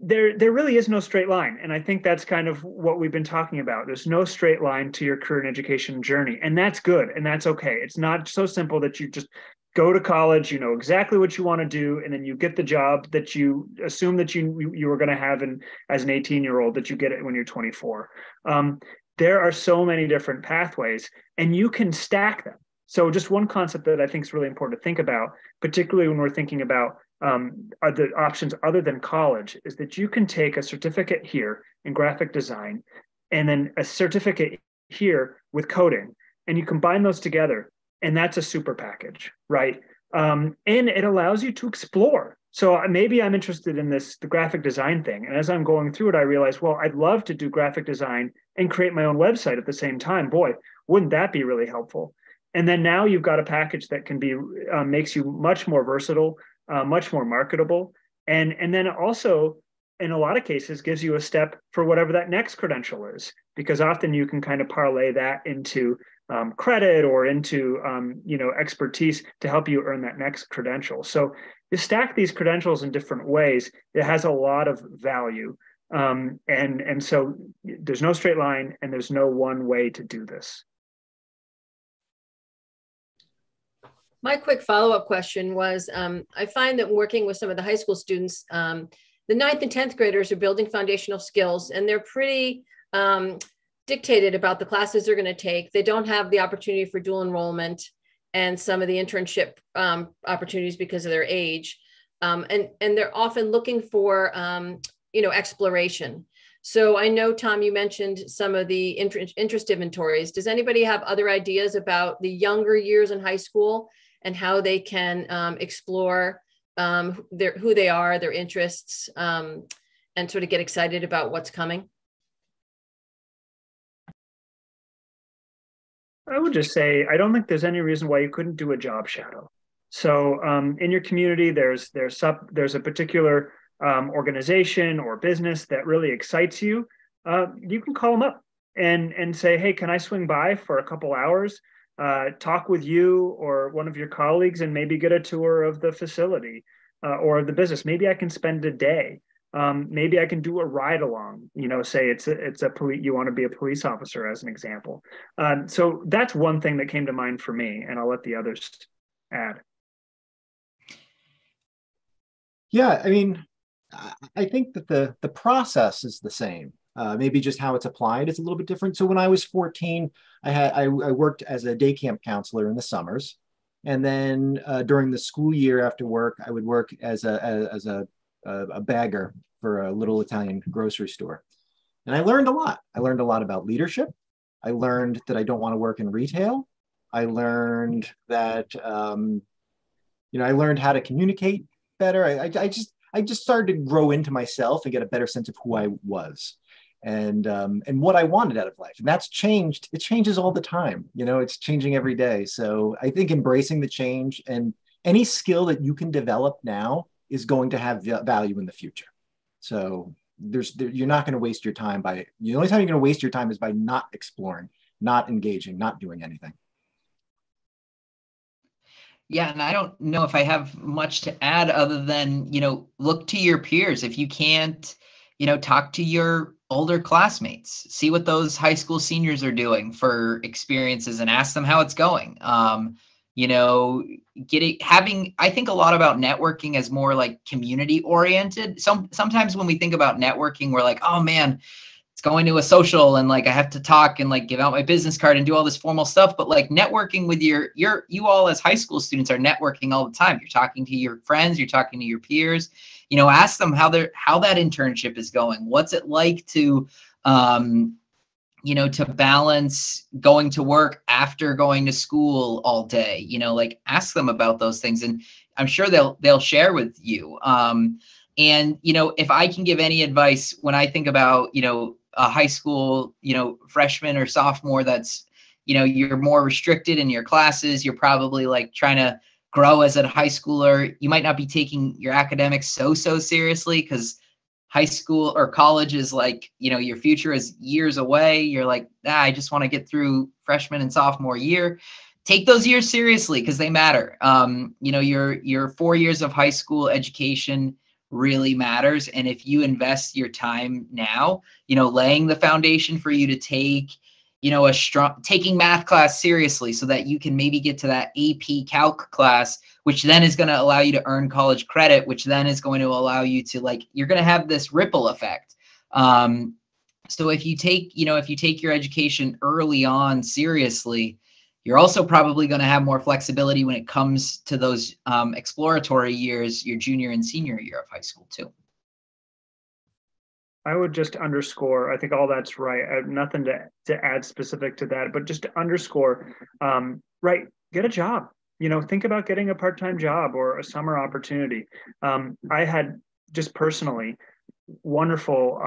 there there really is no straight line, and I think that's kind of what we've been talking about. There's no straight line to your career and education journey, and that's good, and that's okay. It's not so simple that you just go to college, you know exactly what you want to do, and then you get the job that you assume that you you were going to have in as an 18 year old that you get it when you're 24. Um, there are so many different pathways, and you can stack them so, just one concept that I think is really important to think about, particularly when we're thinking about um, are the options other than college, is that you can take a certificate here in graphic design and then a certificate here with coding, and you combine those together, and that's a super package, right? Um, and it allows you to explore. So uh, maybe I'm interested in this the graphic design thing, and as I'm going through it, I realize, well, I'd love to do graphic design and create my own website at the same time. Boy, wouldn't that be really helpful? And then now you've got a package that can be uh, makes you much more versatile uh, much more marketable. And and then also in a lot of cases gives you a step for whatever that next credential is because often you can kind of parlay that into um, credit or into um, you know expertise to help you earn that next credential. So you stack these credentials in different ways it has a lot of value. Um, and and so there's no straight line and there's no one way to do this My quick follow up question was um, I find that working with some of the high school students, um, the ninth and 10th graders are building foundational skills and they're pretty um, dictated about the classes they're going to take. They don't have the opportunity for dual enrollment and some of the internship um, opportunities because of their age. Um, and, and they're often looking for, um, you know, exploration. So I know, Tom, you mentioned some of the interest, interest inventories. Does anybody have other ideas about the younger years in high school and how they can um, explore um, their, who they are, their interests, um, and sort of get excited about what's coming? I would just say I don't think there's any reason why you couldn't do a job shadow. So um, in your community, there's there's sub, there's a particular um, organization or business that really excites you. Uh, you can call them up and and say, hey, can I swing by for a couple hours, uh, talk with you or one of your colleagues, and maybe get a tour of the facility uh, or the business. Maybe I can spend a day. Um, maybe I can do a ride along. You know, say it's a, it's a police. You want to be a police officer, as an example. Um, so that's one thing that came to mind for me, and I'll let the others add. Yeah, I mean, I think that the the process is the same. Uh, maybe just how it's applied is a little bit different. So when I was 14, I had I, I worked as a day camp counselor in the summers, and then uh, during the school year after work, I would work as a as a a bagger for a little Italian grocery store, and I learned a lot. I learned a lot about leadership. I learned that I don't want to work in retail. I learned that um, you know I learned how to communicate better. I, I, I just I just started to grow into myself and get a better sense of who I was and um, and what I wanted out of life. And that's changed. It changes all the time. You know, it's changing every day. So I think embracing the change and any skill that you can develop now is going to have value in the future. So there's there, you're not going to waste your time by the only time you're going to waste your time is by not exploring, not engaging, not doing anything. Yeah, and I don't know if I have much to add other than, you know, look to your peers. If you can't, you know, talk to your older classmates, see what those high school seniors are doing for experiences and ask them how it's going. Um, you know, getting having I think a lot about networking as more like community oriented. Some sometimes when we think about networking, we're like, oh man, it's going to a social and like I have to talk and like give out my business card and do all this formal stuff. But like networking with your your you all as high school students are networking all the time. You're talking to your friends, you're talking to your peers. You know, ask them how they're how that internship is going. What's it like to um, you know, to balance going to work after going to school all day. You know, like ask them about those things, and I'm sure they'll they'll share with you. Um, and you know, if I can give any advice when I think about you know a high school, you know, freshman or sophomore that's, you know, you're more restricted in your classes. You're probably like trying to grow as a high schooler. You might not be taking your academics so, so seriously because high school or college is like, you know, your future is years away. You're like, ah, I just want to get through freshman and sophomore year. Take those years seriously because they matter. Um, you know, your your four years of high school education really matters. And if you invest your time now you know laying the foundation for you to take you know a strong taking math class seriously so that you can maybe get to that ap calc class which then is going to allow you to earn college credit which then is going to allow you to like you're going to have this ripple effect. Um, so if you take you know if you take your education early on seriously you're also probably going to have more flexibility when it comes to those um, exploratory years, your junior and senior year of high school, too. I would just underscore, I think all that's right. I have nothing to, to add specific to that, but just to underscore, um, right, get a job. You know, think about getting a part time job or a summer opportunity. Um, I had just personally wonderful,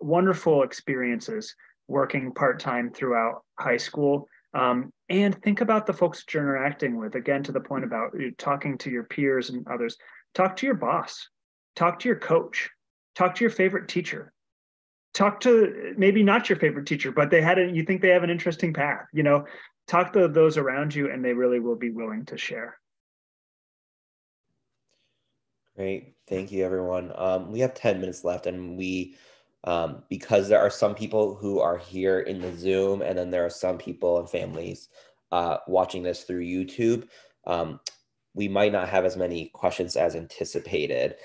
wonderful experiences working part time throughout high school um, and think about the folks that you're interacting with. Again, to the point about talking to your peers and others, talk to your boss, talk to your coach, talk to your favorite teacher, talk to maybe not your favorite teacher, but they had a, you think they have an interesting path. You know, talk to those around you, and they really will be willing to share. Great, thank you, everyone. Um, we have ten minutes left, and we um, because there are some people who are here in the Zoom, and then there are some people and families uh, watching this through YouTube. Um, we might not have as many questions as anticipated,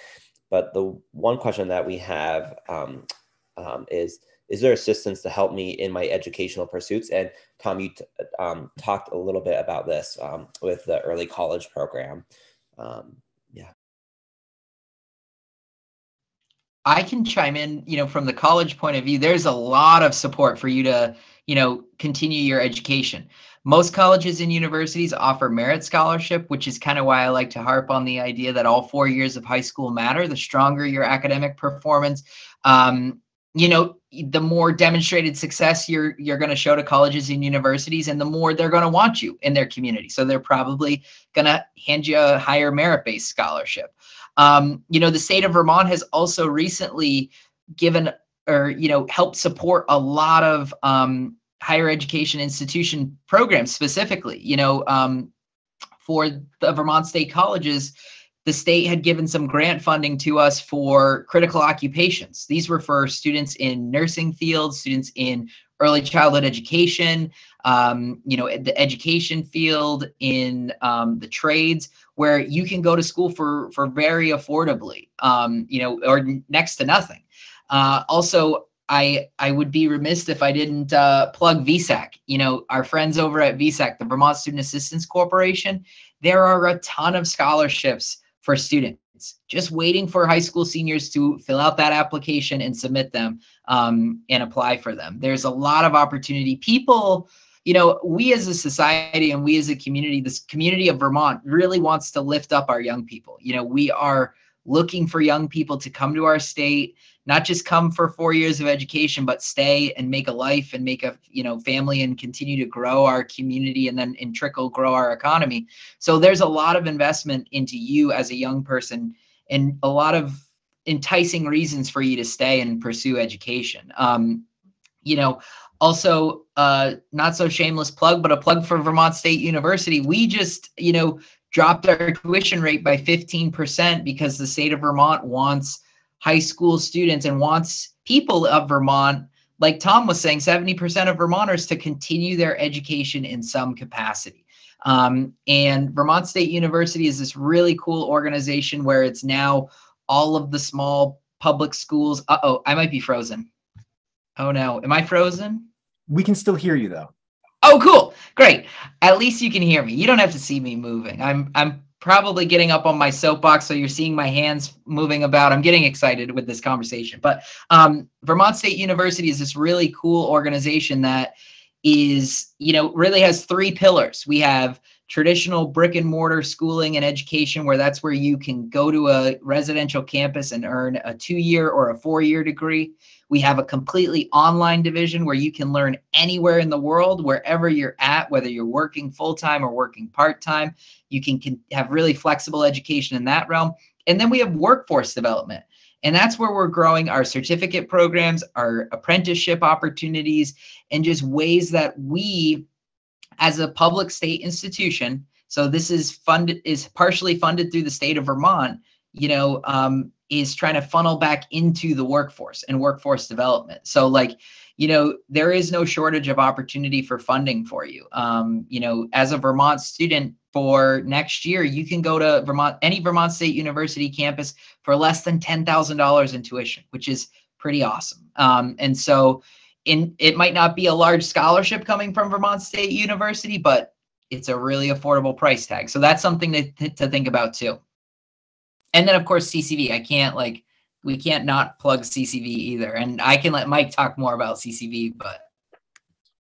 but the one question that we have um, um is is there assistance to help me in my educational pursuits? And Tom, you um, talked a little bit about this um, with the early college program. Um, I can chime in, you know, from the college point of view, there's a lot of support for you to, you know, continue your education. Most colleges and universities offer merit scholarship, which is kind of why I like to harp on the idea that all four years of high school matter. The stronger your academic performance, um, you know, the more demonstrated success you're you're going to show to colleges and universities, and the more they're going to want you in their community. So they're probably going to hand you a higher merit-based scholarship. Um, you know, the state of Vermont has also recently given or you know helped support a lot of um, higher education institution programs specifically. You know, um, for the Vermont state colleges, the state had given some grant funding to us for critical occupations. These were for students in nursing fields, students in early childhood education, um, you know, the education field, in um, the trades, where you can go to school for for very affordably, um, you know, or next to nothing. Uh, also, I I would be remiss if I didn't uh, plug VSAC. You know, our friends over at VSAC, the Vermont Student Assistance Corporation, there are a ton of scholarships for students. Just waiting for high school seniors to fill out that application and submit them um, and apply for them. There's a lot of opportunity. People you know we as a society and we as a community this community of vermont really wants to lift up our young people. You know we are looking for young people to come to our state not just come for four years of education but stay and make a life and make a you know family and continue to grow our community and then in trickle grow our economy. So there's a lot of investment into you as a young person and a lot of enticing reasons for you to stay and pursue education. Um, you know also uh, not so shameless plug but a plug for vermont state university. We just you know dropped our tuition rate by 15% because the state of vermont wants high school students and wants people of Vermont, like Tom was saying, 70% of Vermonters to continue their education in some capacity. Um, and Vermont State University is this really cool organization where it's now all of the small public schools. Uh oh, I might be frozen. Oh no, am I frozen? We can still hear you though. Oh, cool, great. At least you can hear me. You don't have to see me moving. I'm I'm probably getting up on my soapbox. So you're seeing my hands moving about. I'm getting excited with this conversation. But um, Vermont State University is this really cool organization that is, you know, really has three pillars. We have traditional brick and mortar schooling and education, where that's where you can go to a residential campus and earn a two year or a four year degree. We have a completely online division where you can learn anywhere in the world, wherever you're at, whether you're working full time or working part time. You can, can have really flexible education in that realm. And then we have workforce development. And that's where we're growing our certificate programs, our apprenticeship opportunities, and just ways that we, as a public state institution, so this is funded is partially funded through the state of Vermont, you know, um, is trying to funnel back into the workforce and workforce development. So like, you know, there is no shortage of opportunity for funding for you. Um, you know, as a Vermont student for next year, you can go to Vermont, any Vermont State University campus for less than $10,000 in tuition, which is pretty awesome. Um, and so in, it might not be a large scholarship coming from Vermont State University, but it's a really affordable price tag. So that's something to, to think about too and then of course CCV. I can't like we can't not plug CCV either. And I can let Mike talk more about CCV, but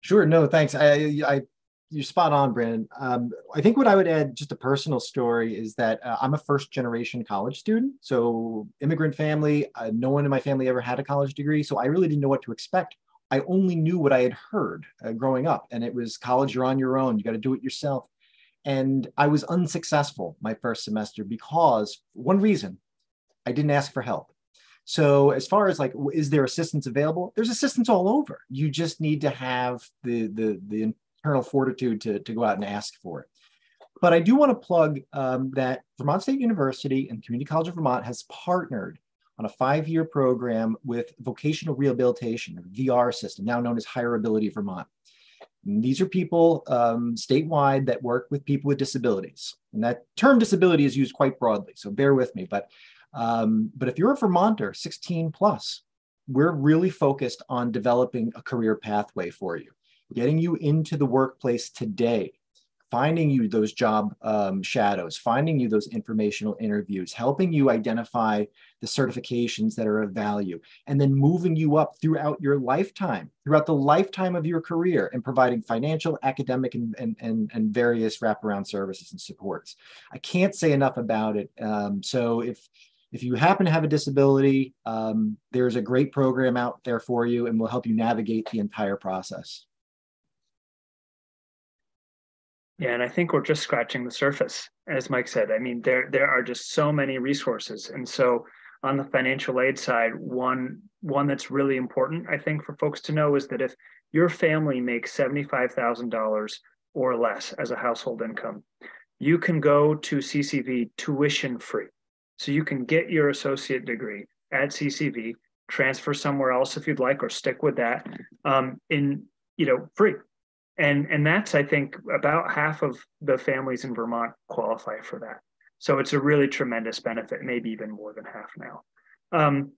sure. No, thanks. I, I you're spot on, Brandon. Um, I think what I would add, just a personal story, is that uh, I'm a first generation college student. So immigrant family. Uh, no one in my family ever had a college degree, so I really didn't know what to expect. I only knew what I had heard uh, growing up, and it was college. You're on your own. You got to do it yourself. And I was unsuccessful my first semester because one reason I didn't ask for help. So as far as like, is there assistance available? There's assistance all over. You just need to have the the, the internal fortitude to, to go out and ask for it. But I do want to plug um, that Vermont State University and Community College of Vermont has partnered on a five-year program with vocational rehabilitation, VR system, now known as HireAbility These are people um, statewide that work with people with disabilities. And that term disability is used quite broadly, so bear with me. But, um, but if you're a Vermonter, 16 plus, we're really focused on developing a career pathway for you, getting you into the workplace today, finding you those job um, shadows, finding you those informational interviews, helping you identify the certifications that are of value, and then moving you up throughout your lifetime, throughout the lifetime of your career, and providing financial, academic, and, and, and, and various wraparound services and supports. I can't say enough about it. Um, so if if you happen to have a disability, um, there's a great program out there for you and will help you navigate the entire process. Yeah, and I think we're just scratching the surface, as Mike said. I mean, there there are just so many resources, and so on the financial aid side, one one that's really important, I think, for folks to know is that if your family makes seventy five thousand dollars or less as a household income, you can go to CCV tuition free, so you can get your associate degree at CCV, transfer somewhere else if you'd like, or stick with that um, in you know free and and that's i think about half of the families in vermont qualify for that. So it's a really tremendous benefit maybe even more than half now. Um,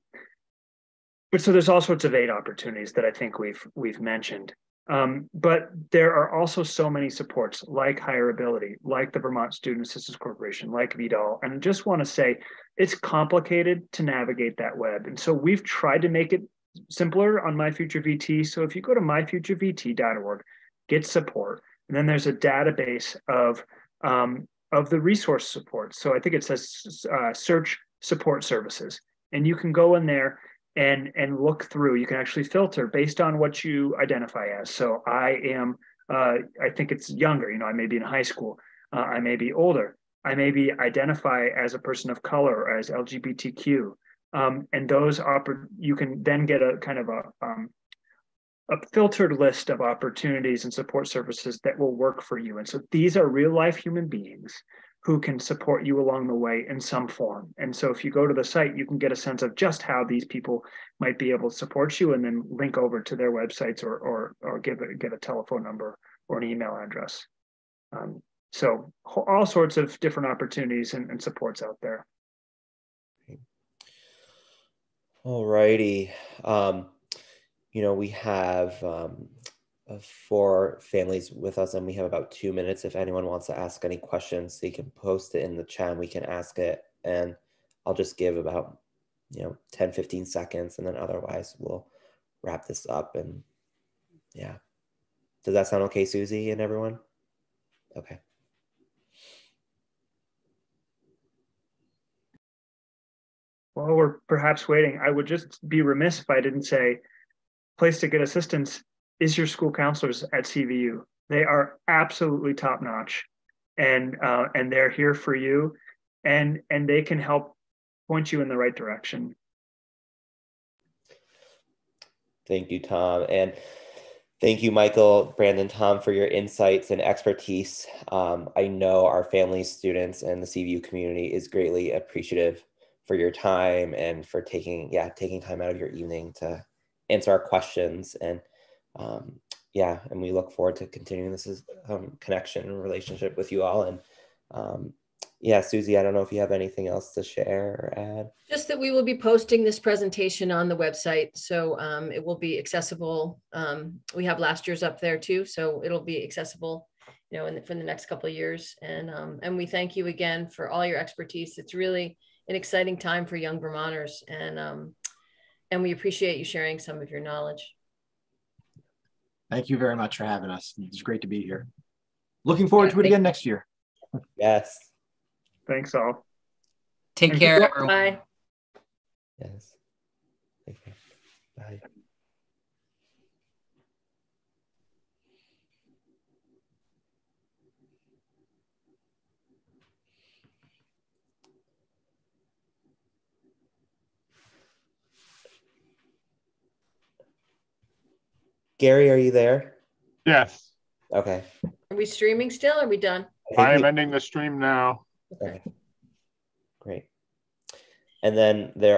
but so there's all sorts of aid opportunities that i think we've we've mentioned. Um, but there are also so many supports like Hireability like the vermont student assistance corporation like VDOL and i just want to say it's complicated to navigate that web. And so we've tried to make it simpler on my future vt so if you go to myfuturevt.org get support. And then there's a database of um, of the resource support. So I think it says uh, search support services, and you can go in there and and look through. You can actually filter based on what you identify as. So I am, uh, I think it's younger. You know, I may be in high school. Uh, I may be older. I may be identify as a person of color or as LGBTQ. Um, and those oppor- you can then get a kind of a um, a filtered list of opportunities and support services that will work for you. And so these are real life human beings who can support you along the way in some form. And so if you go to the site, you can get a sense of just how these people might be able to support you and then link over to their websites or or, or give a, give a telephone number or an email address. Um, so all sorts of different opportunities and, and supports out there. All righty. Um, you know, we have um, uh, four families with us and we have about two minutes. If anyone wants to ask any questions, they can post it in the chat and we can ask it. And I'll just give about, you know, 10, 15 seconds and then otherwise we'll wrap this up. And yeah. Does that sound okay, Susie and everyone? Okay. While we're perhaps waiting, I would just be remiss if I didn't say place to get assistance is your school counselors at CVU. They are absolutely top notch, and uh, and they're here for you, and and they can help point you in the right direction. Thank you, Tom, and thank you, Michael, Brandon, Tom, for your insights and expertise. Um, I know our family, students, and the CVU community is greatly appreciative for your time and for taking yeah taking time out of your evening to answer our questions and um, yeah and we look forward to continuing this um, connection and relationship with you all. And um, yeah susie i don't know if you have anything else to share or add. Just that we will be posting this presentation on the website. So um, it will be accessible. Um, we have last year's up there too so it'll be accessible you know in the, for the next couple of years. And um, and we thank you again for all your expertise. It's really an exciting time for young vermonters. And and we appreciate you sharing some of your knowledge. Thank you very much for having us. It's great to be here. Looking forward yeah, to it again next year. Yes. Thanks all. Take Thank care, everyone. Bye. Yes. Bye. Gary, are you there? Yes. Okay. Are we streaming still? Are we done? I, I am we... ending the stream now. Okay. Great. And then there